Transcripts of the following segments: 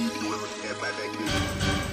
Look at my neck.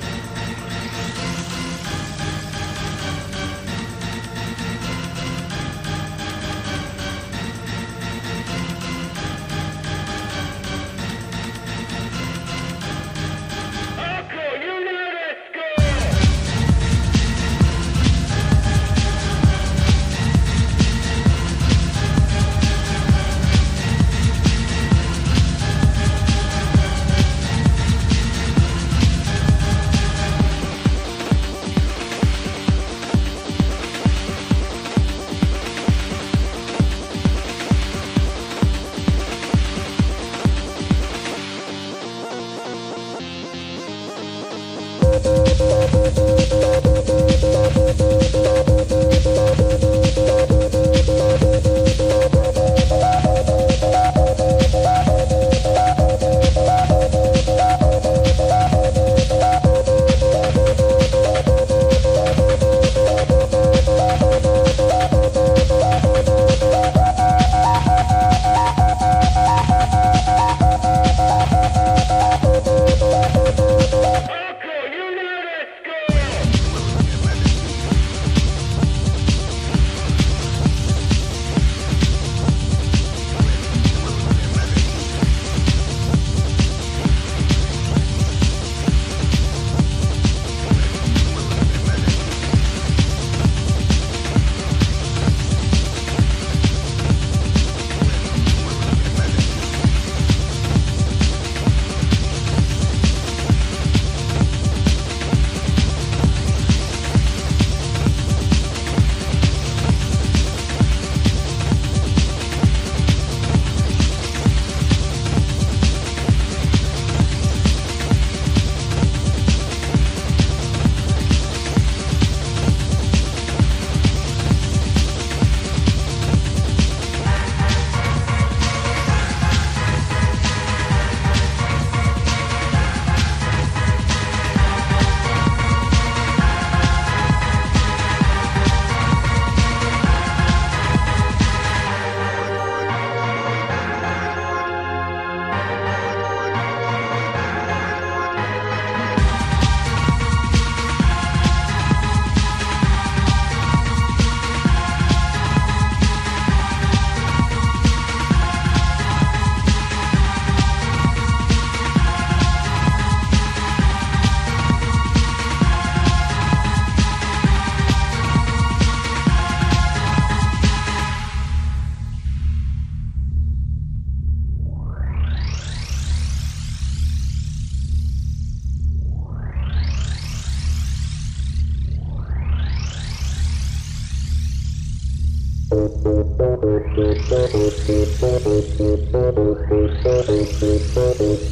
Thank you.